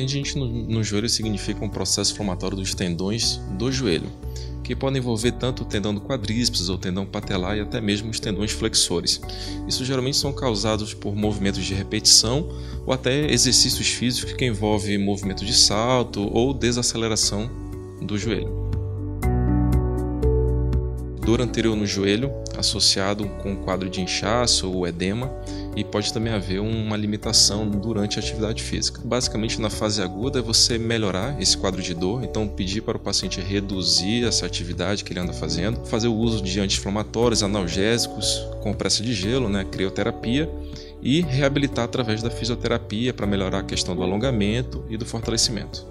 Tendinite no, no joelho significa um processo inflamatório dos tendões do joelho, que podem envolver tanto o tendão do quadríceps ou tendão patelar e até mesmo os tendões flexores. Isso geralmente são causados por movimentos de repetição ou até exercícios físicos que envolvem movimento de salto ou desaceleração do joelho dor anterior no joelho, associado com um quadro de inchaço ou edema, e pode também haver uma limitação durante a atividade física. Basicamente, na fase aguda, é você melhorar esse quadro de dor, então pedir para o paciente reduzir essa atividade que ele anda fazendo, fazer o uso de anti-inflamatórios, analgésicos, compressa de gelo, né, crioterapia, e reabilitar através da fisioterapia para melhorar a questão do alongamento e do fortalecimento.